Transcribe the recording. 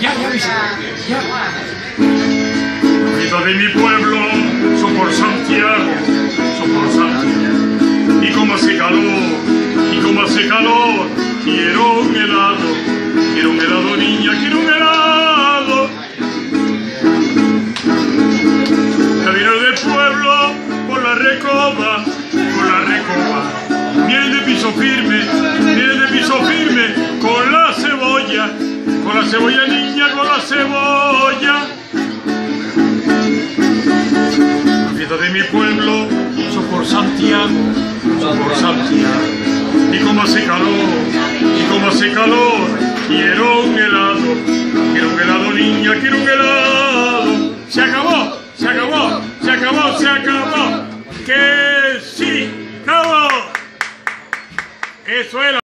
ya, ya, ya. Vida de mi pueblo, son por Santiago, son por Santiago. Y como hace calor, y como hace calor, quiero un helado, quiero un helado niña, quiero un helado. Camino del pueblo por la recoba, por la recoba. La cebolla niña, con la cebolla. Vida de mi pueblo, son por Santiago, son por Santiago. Y como hace calor, y como hace calor, quiero un helado, quiero un helado niña, quiero un helado. Se acabó, se acabó, se acabó, se acabó. Que sí, acabó. Eso es. la-